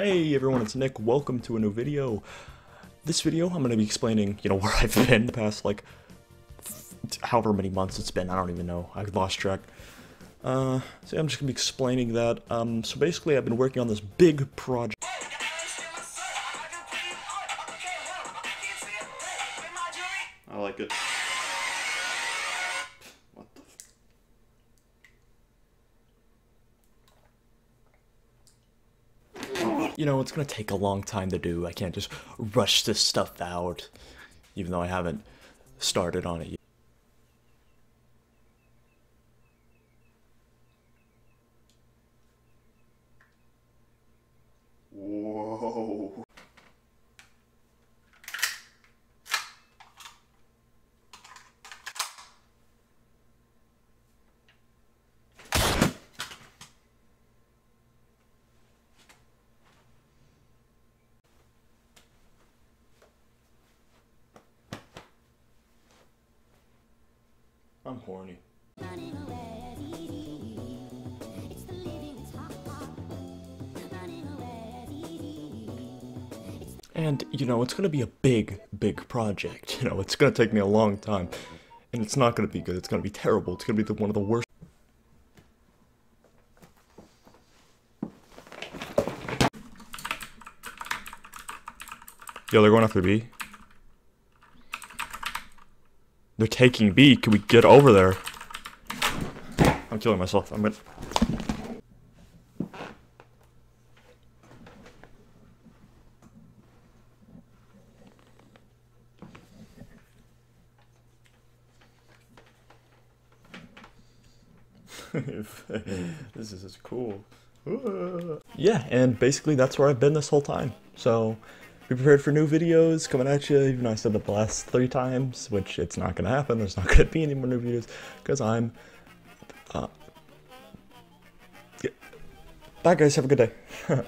Hey everyone, it's Nick. Welcome to a new video. This video, I'm going to be explaining, you know, where I've been the past, like, however many months it's been. I don't even know. I lost track. Uh, so I'm just going to be explaining that. Um, so basically, I've been working on this big project. I like it. You know, it's gonna take a long time to do. I can't just rush this stuff out, even though I haven't started on it I'm horny. And, you know, it's gonna be a big, big project. You know, it's gonna take me a long time. And it's not gonna be good, it's gonna be terrible. It's gonna be the, one of the worst. Yo, they're going after B. They're taking B. Can we get over there? I'm killing myself. I'm gonna. this is cool. yeah, and basically that's where I've been this whole time. So be prepared for new videos coming at you, even though I said that the last three times, which it's not gonna happen. There's not gonna be any more new videos because I'm. Uh, yeah. Bye, guys. Have a good day.